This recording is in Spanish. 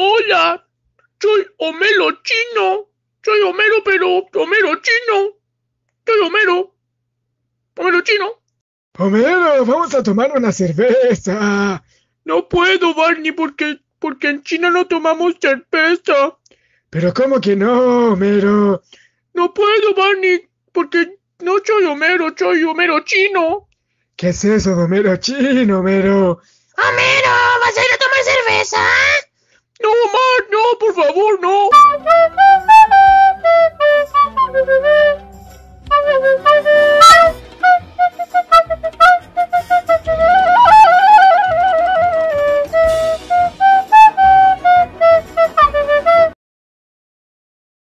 Hola, soy Homero Chino. Soy Homero, pero Homero Chino. Soy Homero. Homero Chino. Homero, vamos a tomar una cerveza. No puedo, Barney, porque, porque en China no tomamos cerveza. Pero ¿cómo que no, Homero? No puedo, Barney, porque no soy Homero, soy Homero Chino. ¿Qué es eso de Homero chino, Homero? Homero, ¿vas a ir a tomar cerveza? Por favor, no.